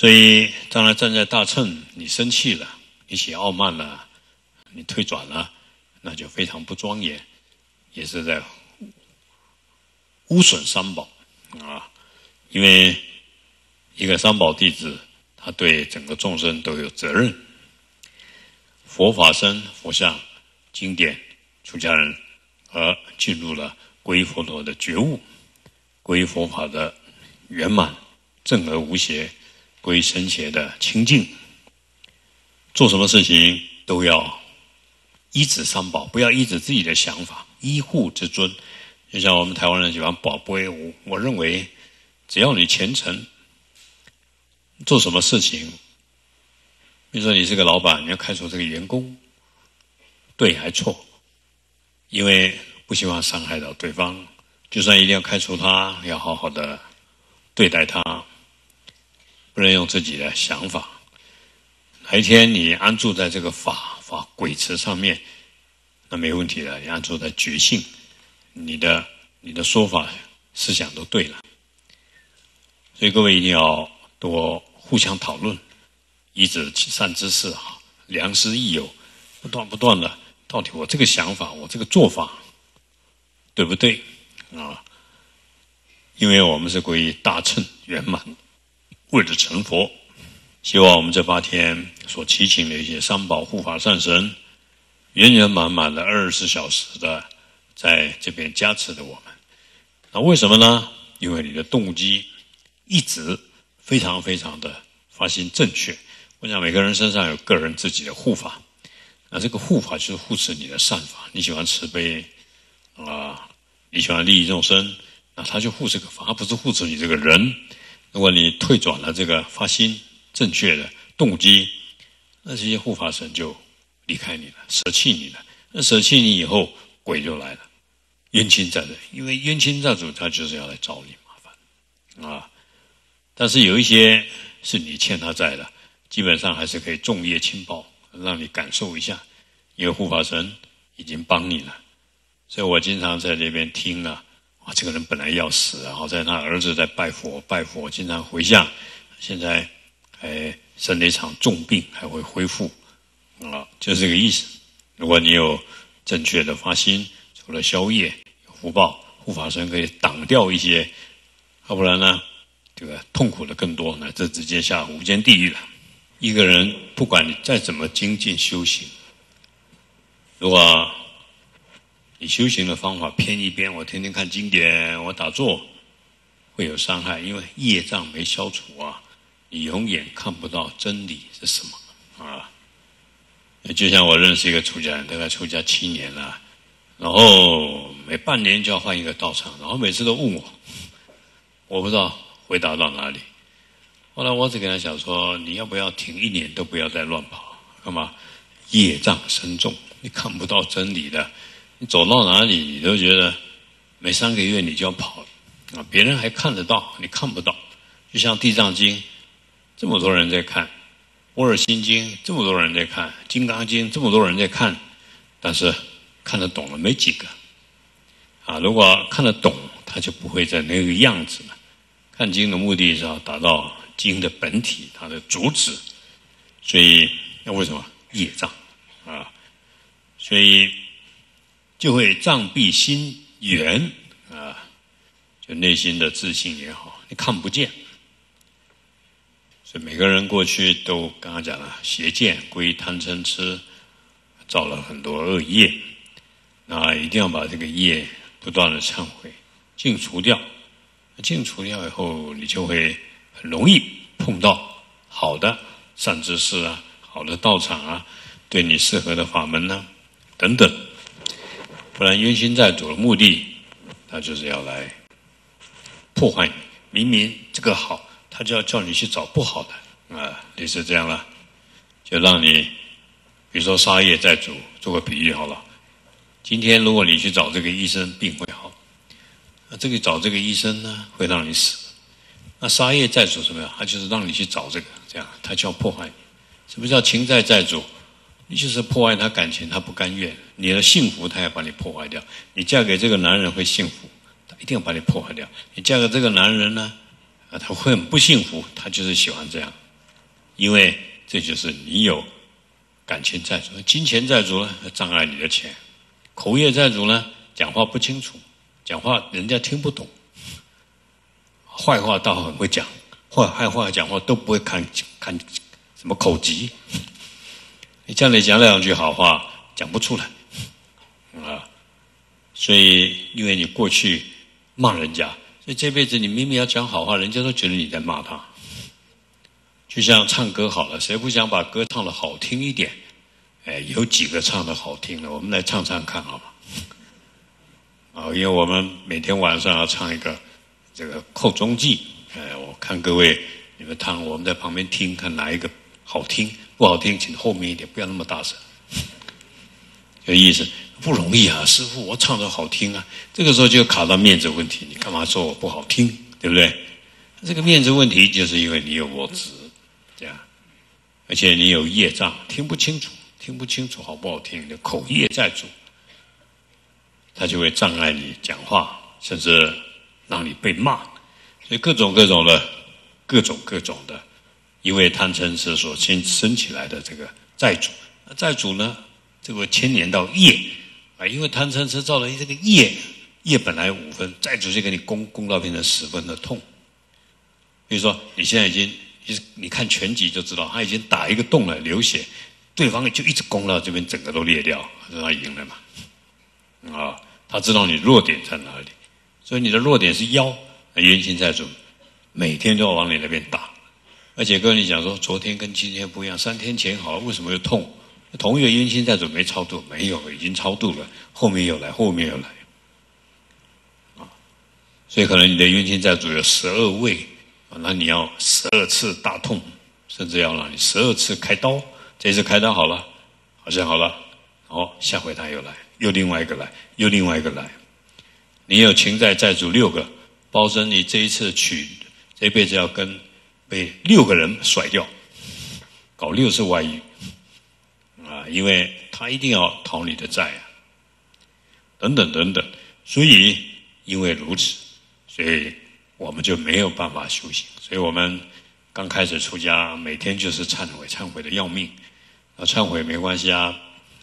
所以，当然站在大乘，你生气了，你起傲慢了，你退转了，那就非常不庄严，也是在污损三宝啊。因为一个三宝弟子，他对整个众生都有责任。佛法身、佛像、经典、出家人，而进入了皈佛陀的觉悟，皈佛法的圆满，正而无邪。归神邪的清净，做什么事情都要依止三宝，不要依止自己的想法，依护之尊。就像我们台湾人喜欢宝贝，我我认为，只要你虔诚，做什么事情，比如说你是个老板，你要开除这个员工，对还错？因为不希望伤害到对方，就算一定要开除他，要好好的对待他。不能用自己的想法。哪一天你安住在这个法法鬼池上面，那没问题的。你安住在觉性，你的你的说法思想都对了。所以各位一定要多互相讨论，以子善知识啊，良师益友，不断不断的，到底我这个想法，我这个做法对不对啊？因为我们是归于大乘圆满。为了成佛，希望我们这八天所祈请的一些三宝护法善神，圆圆满满的二十四小时的在这边加持着我们。那为什么呢？因为你的动机一直非常非常的发心正确。我想每个人身上有个人自己的护法，那这个护法就是护持你的善法。你喜欢慈悲啊，你喜欢利益众生，那他就护这个法，他不是护持你这个人。如果你退转了这个发心正确的动机，那这些护法神就离开你了，舍弃你了。那舍弃你以后，鬼就来了，冤亲债主。因为冤亲债主他就是要来找你麻烦啊。但是有一些是你欠他债的，基本上还是可以重业轻报，让你感受一下，因为护法神已经帮你了。所以我经常在这边听啊。这个人本来要死，然后在他儿子在拜佛，拜佛经常回向，现在还生了一场重病，还会恢复，啊，就是这个意思。如果你有正确的发心，除了消业，有福报，护法神可以挡掉一些，要不然呢，这个痛苦的更多，那这直接下无间地狱了。一个人不管你再怎么精进修行，如果你修行的方法偏一边，我天天看经典，我打坐会有伤害，因为业障没消除啊，你永远看不到真理是什么啊。就像我认识一个出家人，大概出家七年了，然后每半年就要换一个道场，然后每次都问我，我不知道回答到哪里。后来我只跟他讲说，你要不要停一年都不要再乱跑？干嘛？业障深重，你看不到真理的。你走到哪里，你都觉得每三个月你就要跑了啊！别人还看得到，你看不到。就像《地藏经》，这么多人在看；《波尔心经》，这么多人在看；《金刚经》，这么多人在看，但是看得懂了没几个啊！如果看得懂，他就不会在那个样子了。看经的目的是要达到经的本体，它的主旨。所以，那为什么业障啊？所以。就会障蔽心缘啊，就内心的自信也好，你看不见。所以每个人过去都刚刚讲了，邪见归贪嗔痴，造了很多恶业，那一定要把这个业不断的忏悔，净除掉。净除掉以后，你就会很容易碰到好的善知识啊，好的道场啊，对你适合的法门呢，等等。不然冤亲债主的目的，他就是要来破坏你。明明这个好，他就要叫你去找不好的啊，类似这样了，就让你，比如说杀业债主，做个比喻好了。今天如果你去找这个医生，病会好；那这个找这个医生呢，会让你死。那杀业债主什么呀？他就是让你去找这个，这样他就要破坏你。什么叫情债债主？你就是破坏他感情，他不甘愿。你的幸福，他要把你破坏掉。你嫁给这个男人会幸福，他一定要把你破坏掉。你嫁给这个男人呢，啊，他会很不幸福，他就是喜欢这样因为这就是你有感情债主，金钱债主呢障碍你的钱，口业债主呢讲话不清楚，讲话人家听不懂，坏话倒很会讲，坏坏话讲话都不会看看什么口疾，你叫你讲两句好话讲不出来，啊，所以因为你过去骂人家。所以这辈子你明明要讲好话，人家都觉得你在骂他。就像唱歌好了，谁不想把歌唱的好听一点？哎，有几个唱的好听的，我们来唱唱看好吗？啊，因为我们每天晚上要唱一个这个寇中记，哎，我看各位你们唱，我们在旁边听，看哪一个好听，不好听，请后面一点，不要那么大声。有意思。不容易啊，师傅，我唱的好听啊。这个时候就卡到面子问题，你干嘛说我不好听，对不对？这个面子问题就是因为你有我执，这样，而且你有业障，听不清楚，听不清楚好不好听，的口业在主，他就会障碍你讲话，甚至让你被骂。所以各种各种的，各种各种的，因为贪嗔痴所先生起来的这个债主，债主呢，这个牵连到业。啊，因为贪嗔痴造了这个业，业本来五分，债主就给你攻攻到变成十分的痛。比如说，你现在已经，你看全集就知道，他已经打一个洞了，流血，对方就一直攻到这边，整个都裂掉，让他赢了嘛。啊，他知道你弱点在哪里，所以你的弱点是腰，冤亲债主每天都要往你那边打，而且跟你讲说，昨天跟今天不一样，三天前好了，为什么又痛？同一个冤亲债主没超度，没有，已经超度了。后面又来，后面又来，啊！所以可能你的冤亲债主有十二位，啊，那你要十二次大痛，甚至要让你十二次开刀。这次开刀好了，好像好了，好，下回他又来，又另外一个来，又另外一个来。你有情债债主六个，包生你这一次娶，这辈子要跟被六个人甩掉，搞六次外遇。啊，因为他一定要讨你的债啊，等等等等，所以因为如此，所以我们就没有办法修行。所以我们刚开始出家，每天就是忏悔，忏悔的要命。啊，忏悔没关系啊，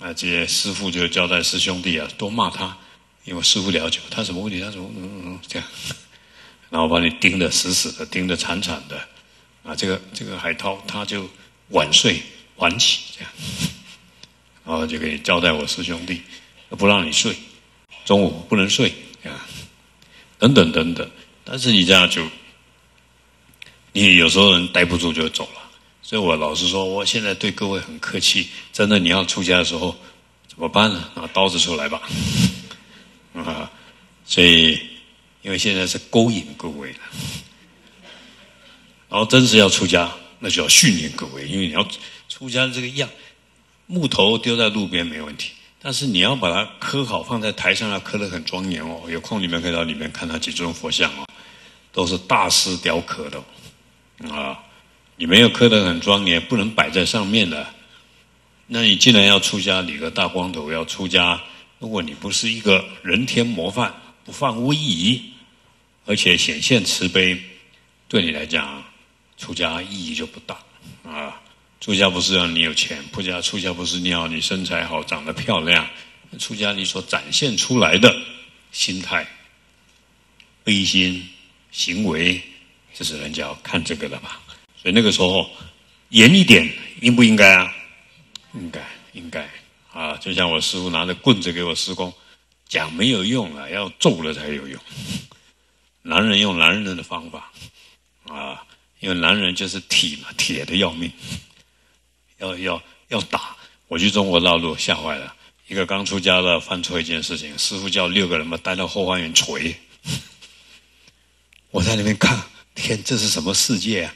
啊，这些师傅就交代师兄弟啊，多骂他，因为师傅了解他什么问题，他什么嗯嗯这样，然后把你盯得死死的，盯得惨惨的，啊，这个这个海涛他就晚睡晚起这样。然后就可以交代我师兄弟，不让你睡，中午不能睡啊，等等等等。但是你这样就，你有时候人待不住就走了。所以我老实说，我现在对各位很客气。真的，你要出家的时候怎么办呢？拿刀子出来吧，啊！所以因为现在是勾引各位了，然后真是要出家，那就要训练各位，因为你要出家的这个样。木头丢在路边没问题，但是你要把它刻好，放在台上要刻得很庄严哦。有空你们可以到里面看他几尊佛像哦，都是大师雕刻的啊。你没有刻得很庄严，不能摆在上面的。那你既然要出家，理个大光头要出家，如果你不是一个人天模范，不犯威仪，而且显现慈悲，对你来讲，出家意义就不大啊。出家不是让你有钱，出家出家不是你要你身材好、长得漂亮。出家你所展现出来的心态、悲心、行为，这是人家要看这个的吧？所以那个时候严一点，应不应该啊？应该，应该啊！就像我师傅拿着棍子给我施工，讲没有用了，要揍了才有用。男人用男人的方法啊，因为男人就是铁嘛，铁的要命。要要要打！我去中国大陆吓坏了。一个刚出家的犯错一件事情，师傅叫六个人把带到后花园捶。我在那边看，天，这是什么世界啊？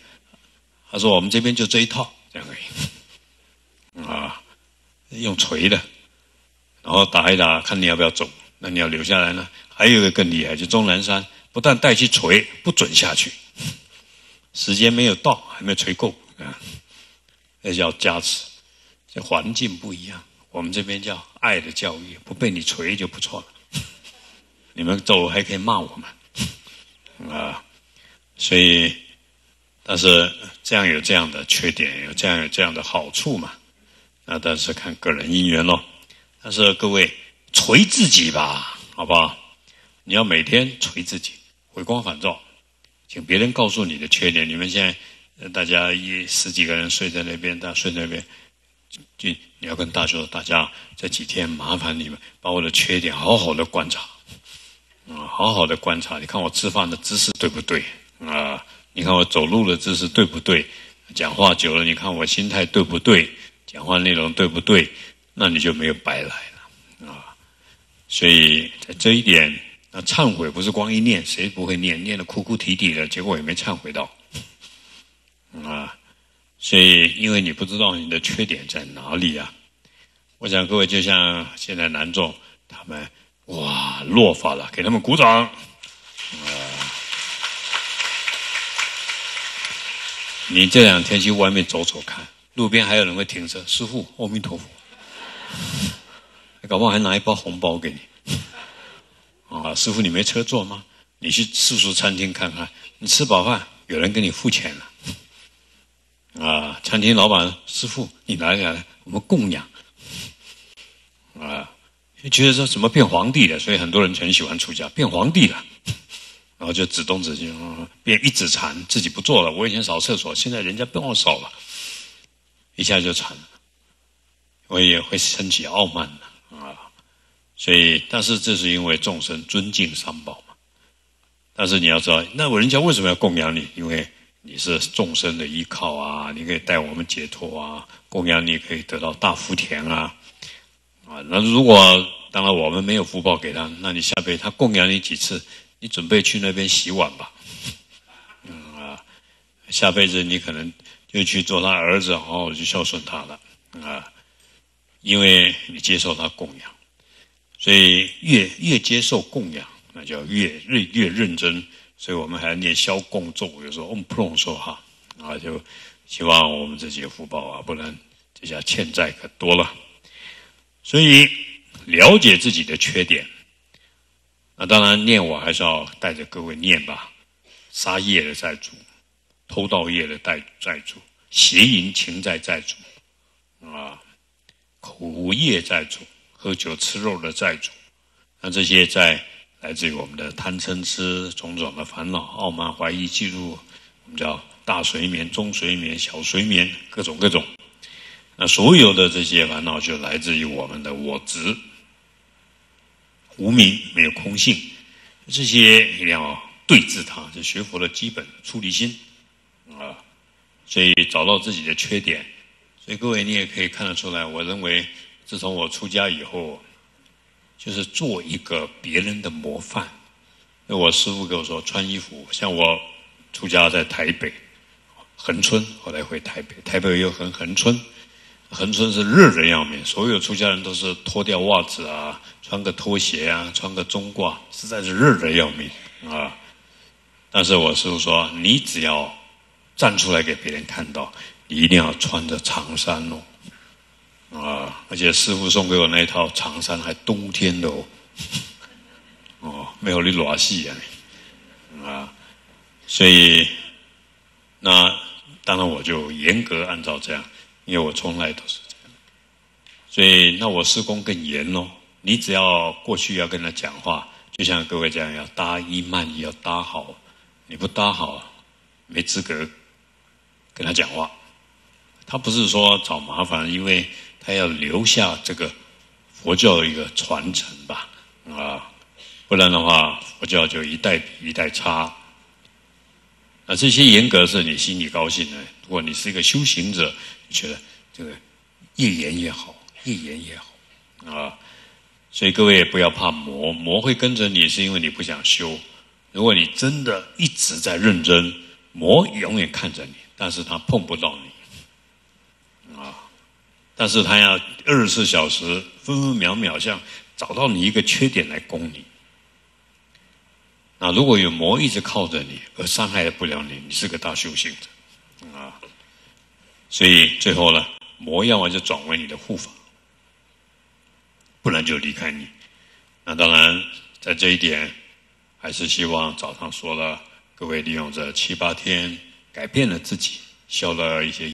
他说我们这边就这一套，这样而已。啊，用锤的，然后打一打，看你要不要走。那你要留下来呢？还有一个更厉害，就钟南山，不但带去锤，不准下去。时间没有到，还没锤够啊。那叫加持，这环境不一样。我们这边叫爱的教育，不被你锤就不错了。你们走还可以骂我们啊，所以但是这样有这样的缺点，有这样有这样的好处嘛？那但是看个人因缘咯。但是各位锤自己吧，好不好？你要每天锤自己，回光返照，请别人告诉你的缺点。你们现在大家一十几个人睡在那边，大家睡那边，就你要跟大家说，大家这几天麻烦你们把我的缺点好好的观察，啊，好好的观察。你看我吃饭的姿势对不对？啊？你看我走路的姿势对不对？讲话久了，你看我心态对不对？讲话内容对不对？那你就没有白来了啊！所以在这一点，忏悔不是光一念，谁不会念？念的哭哭啼啼的，结果也没忏悔到 啊！所以，因为你不知道你的缺点在哪里啊！我想各位就像现在南众他们，哇，落发了，给他们鼓掌啊！你这两天去外面走走看，路边还有人会停车。师傅，阿弥陀佛，搞不好还拿一包红包给你。啊，师傅，你没车坐吗？你去素食餐厅看看，你吃饱饭，有人给你付钱了。啊，餐厅老板，师傅，你来来，我们供养。啊，觉得说怎么变皇帝了？所以很多人很喜欢出家，变皇帝了。然后就指东指西，变一指禅，自己不做了。我以前扫厕所，现在人家帮我扫了，一下就禅了。我也会升起傲慢的。所以，但是这是因为众生尊敬三宝嘛。但是你要知道，那我人家为什么要供养你？因为你是众生的依靠啊，你可以带我们解脱啊，供养你可以得到大福田啊。啊，那如果当然我们没有福报给他，那你下辈他供养你几次？你准备去那边洗碗吧，嗯啊，下辈子你可能就去做他儿子，好好去孝顺他了啊，因为你接受他供养，所以越越接受供养，那就要越越越认真。所以我们还要念消供咒，有时候 Om Pro 说哈啊，就希望我们这些福报啊，不然这下欠债可多了。所以了解自己的缺点。那当然，念我还是要带着各位念吧。杀业的债主，偷盗业的债债主，邪淫情债债主，啊，苦业债主，喝酒吃肉的债主。那这些债来自于我们的贪嗔痴种种的烦恼、傲慢、怀疑、嫉妒，我们叫大睡眠、中睡眠、小睡眠，各种各种。那所有的这些烦恼，就来自于我们的我执。无名没有空性，这些一定要对治它，这学佛的基本出离心啊。所以找到自己的缺点，所以各位你也可以看得出来。我认为，自从我出家以后，就是做一个别人的模范。那我师父跟我说，穿衣服像我出家在台北恒春，后来回台北，台北又恒恒春。恒春是热的要命，所有出家人都是脱掉袜子啊，穿个拖鞋啊，穿个中褂，实在是热的要命啊！但是我师傅说，你只要站出来给别人看到，你一定要穿着长衫哦，啊！而且师傅送给我那一套长衫还冬天的哦，哦，没有你裸戏啊，啊！所以那当然我就严格按照这样。因为我从来都是这样，所以那我施工更严喽。你只要过去要跟他讲话，就像各位这样，要搭一慢一要搭好，你不搭好，没资格跟他讲话。他不是说找麻烦，因为他要留下这个佛教的一个传承吧，啊，不然的话，佛教就一代比一代差。那这些严格是你心里高兴的。如果你是一个修行者。你觉得这个越严越好，越严越好啊！所以各位也不要怕魔，魔会跟着你，是因为你不想修。如果你真的一直在认真，魔永远看着你，但是他碰不到你！但是他要二十四小时分分秒秒像找到你一个缺点来攻你。那如果有魔一直靠着你而伤害不了你，你是个大修行者啊！所以最后呢，魔要么就转为你的护法，不然就离开你。那当然，在这一点，还是希望早上说了，各位利用这七八天改变了自己，消了一些